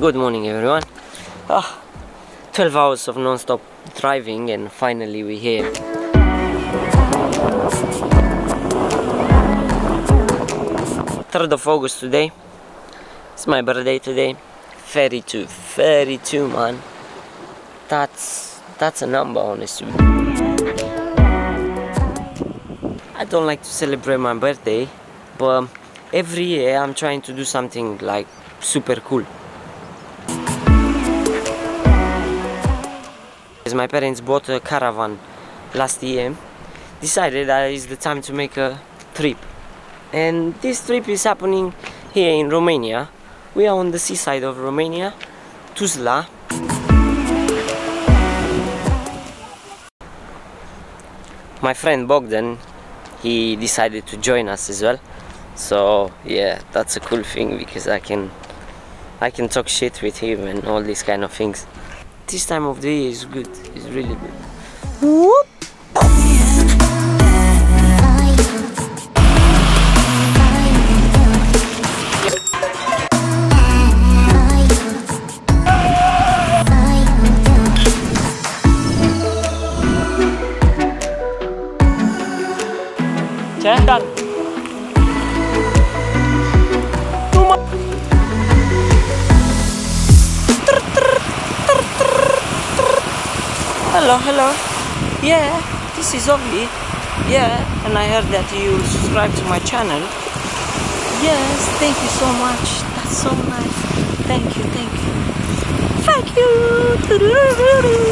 Good morning everyone. Ah, 12 hours of non-stop driving and finally we're here. Third of August today. It's my birthday today. 32, 32 man. That's that's a number honestly. I don't like to celebrate my birthday, but every year I'm trying to do something like super cool. As my parents bought a caravan last year, decided that it's the time to make a trip. And this trip is happening here in Romania. We are on the seaside of Romania, Tuzla. My friend Bogdan, he decided to join us as well. So yeah, that's a cool thing because I can I can talk shit with him and all these kind of things. This time of the year is good. It's really good. Whoop. Cendal. Hello, hello. Yeah, this is Ovi. Yeah, and I heard that you subscribe to my channel. Yes, thank you so much. That's so nice. Thank you, thank you. Thank you.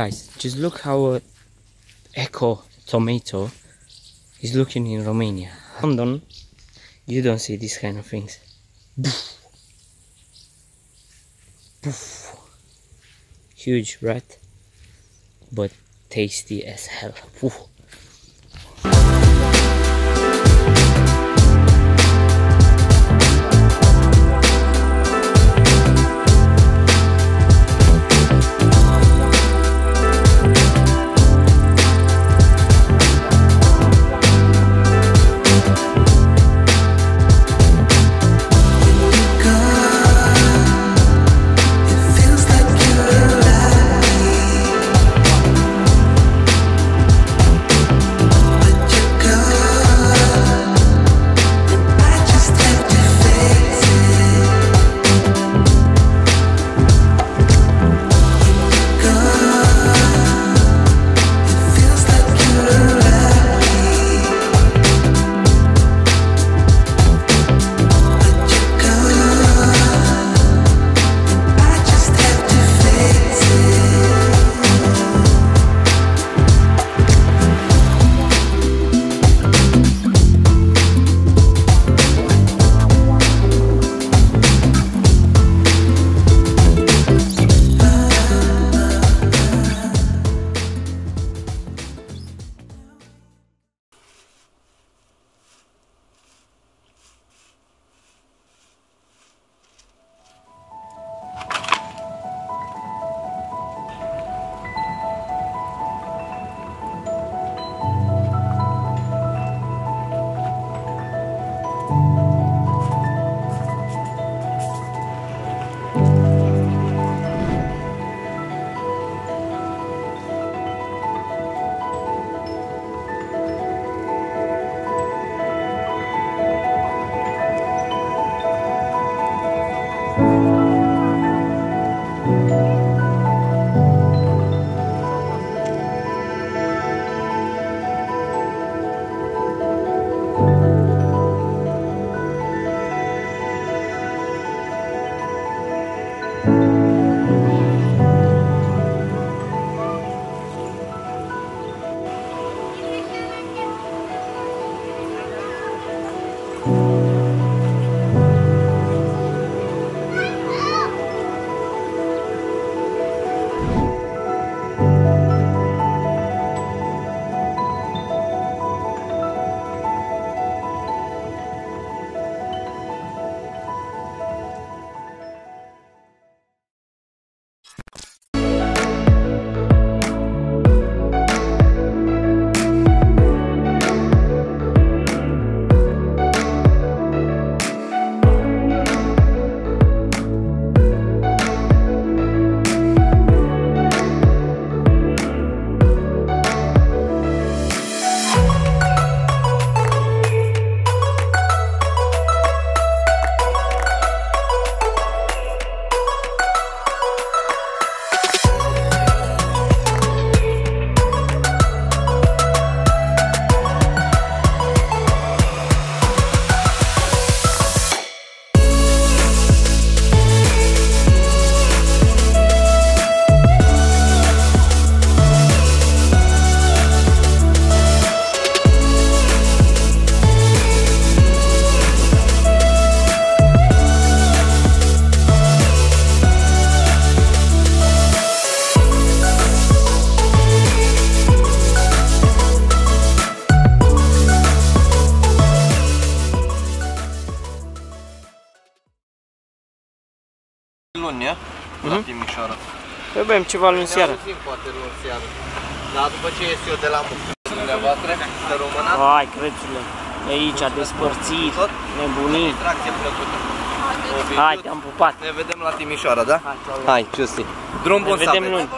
Guys, just look how uh, eco tomato is looking in Romania. London, you don't see these kind of things. Huge, right? But tasty as hell. Luni, e? La Timișoara. Păi bem ceva luni Ne seara. auzim poate luni seara. Dar după ce ies eu de la muncă. Dumneavoastră, să românat, Hai, crețule. Aici, despărțit, nebunii. distracție plăcută. Obiectiv, Hai, te-am pupat. Ne vedem la Timișoara, da? Hai, ceau. Hai, Ciusi. Drum Ne bun să vedem aveți. luni.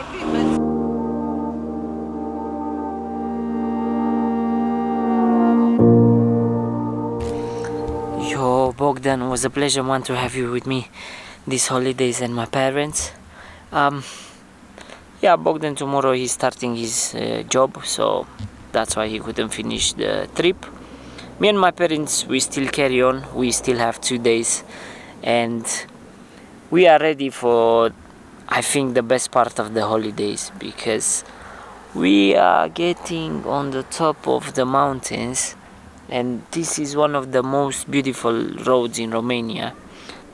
Yo, Bogdan, it was a pleasure, man, to have you with me these holidays and my parents. Um, yeah, Bogdan tomorrow he's starting his uh, job, so that's why he couldn't finish the trip. Me and my parents, we still carry on. We still have two days, and we are ready for, I think, the best part of the holidays because we are getting on the top of the mountains and this is one of the most beautiful roads in Romania.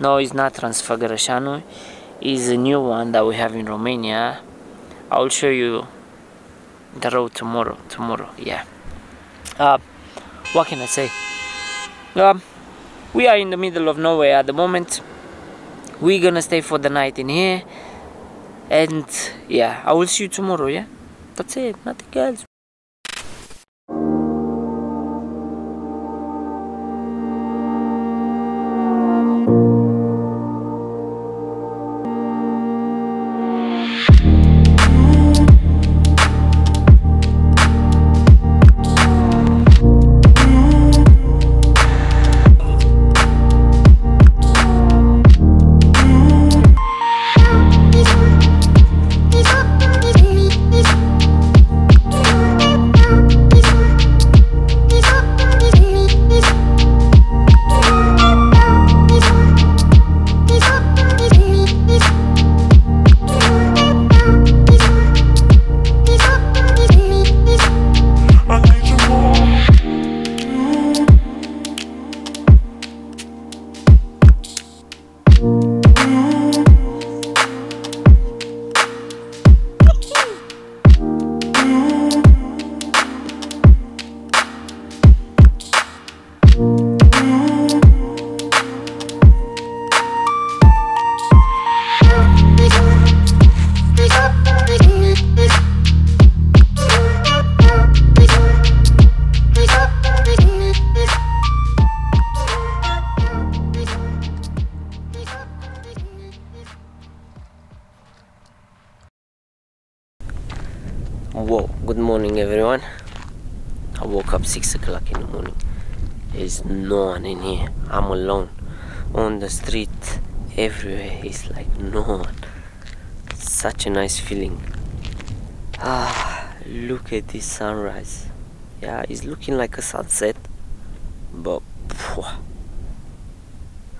No, it's not Transfăgărășanu, it's a new one that we have in Romania. I'll show you the road tomorrow. Tomorrow, yeah. Uh, what can I say? Um, we are in the middle of nowhere at the moment. We're gonna stay for the night in here, and yeah, I will see you tomorrow. Yeah, that's it. Nothing else. 6 o'clock in the morning. There's no one in here. I'm alone. On the street, everywhere is like no one. Such a nice feeling. Ah, look at this sunrise. Yeah, it's looking like a sunset, but phew,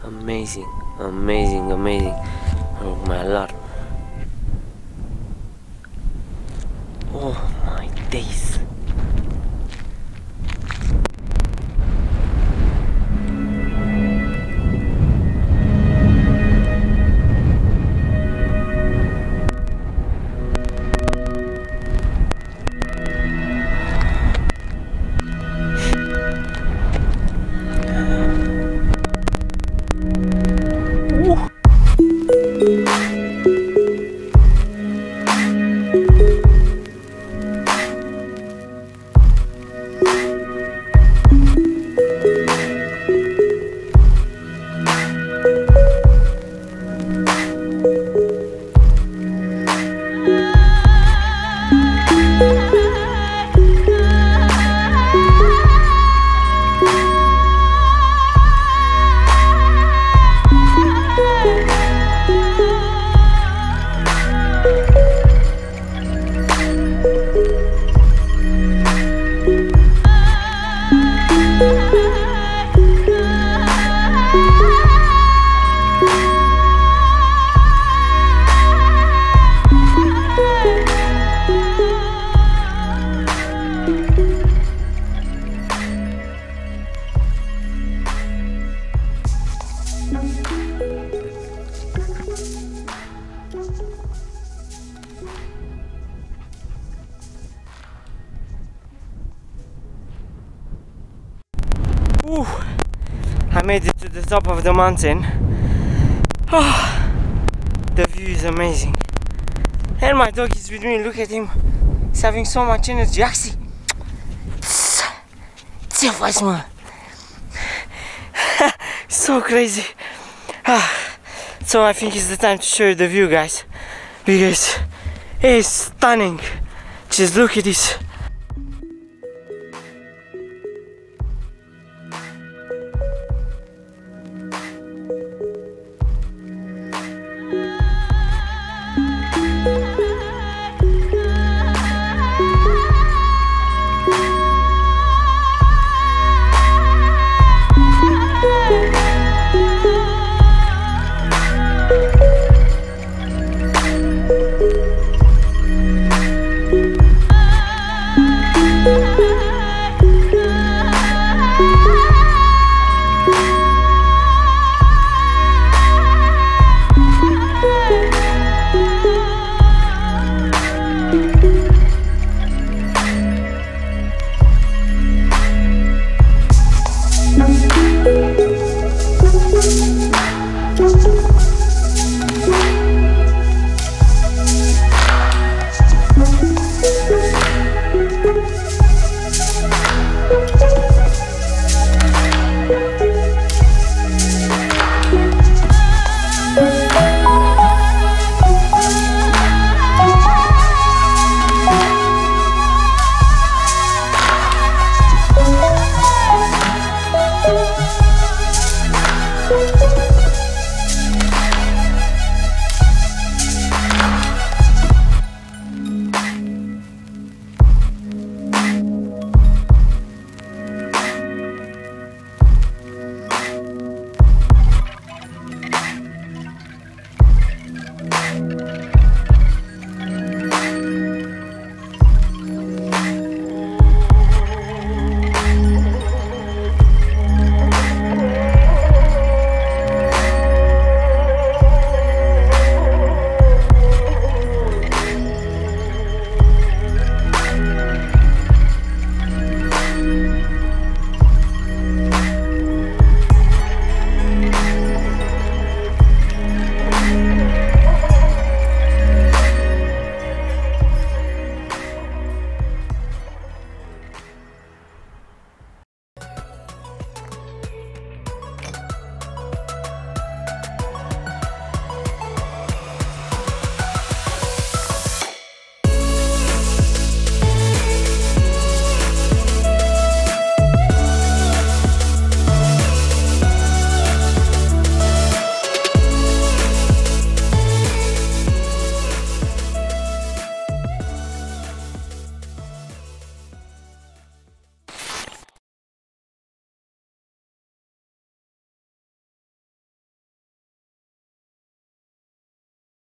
amazing, amazing, amazing. Oh my lord. Oh my days. Top of the mountain. Oh, the view is amazing. And my dog is with me, look at him. He's having so much energy. Mă? so crazy. Ah. So I think it's the time to show you the view, guys. Because it's stunning. Just look at this.